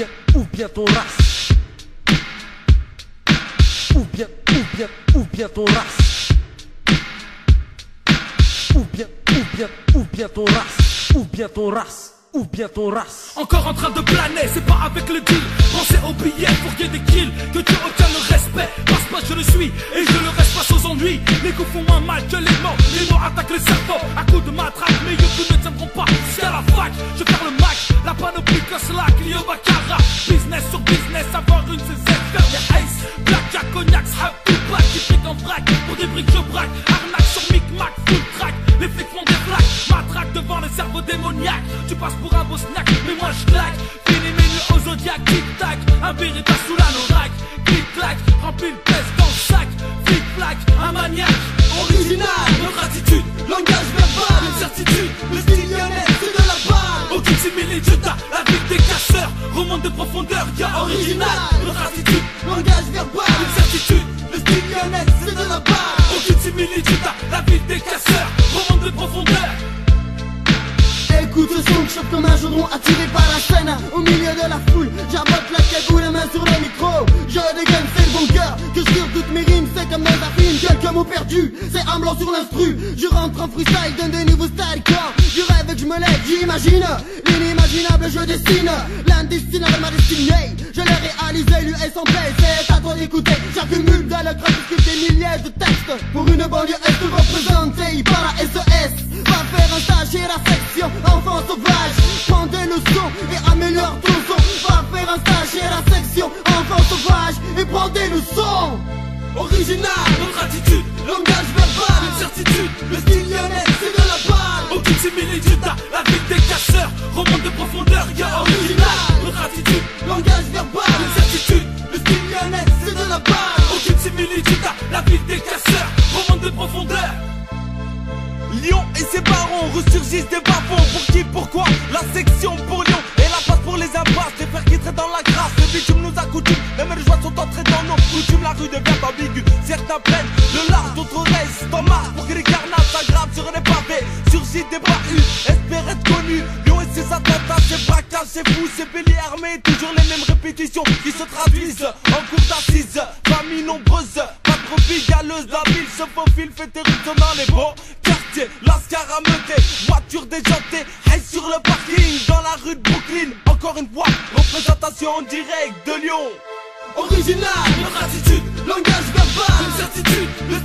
bien, ou bien ton race. Ou bien, ou bien, ou bien ton race. Ou bien, ou bien, ou bien ton race. Ou bien ton race ou bien ton race. Encore en train de planer, c'est pas avec le deal. Pensez au billet pour qu'il y ait des kills, que tu obtiens le respect. Passe pas, je le suis, et je le reste pas aux ennuis. Les coups font moins mal que les mots, les mots attaquent le cerveau. À coups de matraque, mes yeux ne tiendront pas jusqu'à la fac. Je perds le max, la panoplie que Baccara. Business Pour des briques, je braque, arnaque sur Micmac, full track. Les flics font des flaques, matraque devant le cerveau démoniaque. Tu passes pour un beau snack, mais moi je claque. Fini mes nuits au zodiac, tic-tac. Un beretta sous la norac, clic-clac. Remplis le test dans le sac, flic-flac. Un maniaque, original. Notre attitude, langage verbal, une certitude. Le style lyonnais, c'est de la balle. Aucune similitude, la vie des casseurs. Remonte de profondeur, y'a original. Notre attitude, langage verbal. Style lyonnais, c'est de la balle. Aucune similitude, la vie des casseurs. Remonte de profondeur. Écoute son chope comme un chaudron attiré par la scène Au milieu de la foule, j'abote la cagoule, les mains sur le micro Je dégaine, c'est le bon cœur Que je toutes mes rimes, c'est comme dans un film Quelques mots perdus, c'est un blanc sur l'instru Je rentre en freestyle, donne des nouveaux styles Quand je rêve que je me lève, j'imagine L'inimaginable, je dessine L'indestinable, ma destinée Je l'ai réalisé, lui est sans paix C'est à j'accumule dans le crépuscule des milliers de textes. Pour une banlieue est représentée par la SES Va faire un stage chez la section enfant sauvage Prends des leçons et améliore ton son. Va faire un stage chez la section enfant sauvage Et prends des leçons. Original, notre attitude, langage verbal, une certitude. Le style lyonnais, c'est de la balle et ses barons ressurgissent des bas Pour qui, pourquoi La section pour Lyon. Et la passe pour les impasses. Les frères qui traitent dans la grâce. Le bitume nous accoutume. Les joies sont entrées dans nos coutumes. La rue devient ambiguë. Certains prennent le large, d'autres restent en marche Pour que les carnages s'aggravent sur les pavés Surgit des bahus, espèrent être connus Lyon et ses attentats, ses braquages, ses fous Ses béliers armés, toujours les mêmes répétitions Qui se traduisent en cours d'assises. Famille nombreuse, pas trop galeuse La ville se faufile, fait éruption dans les beaux quartiers La scarameuté, voiture déjantée Haye sur le parking, dans la rue de Brooklyn Encore une fois, représentation en direct de Lyon. Original, notre attitude, langage verbal, une certitude Le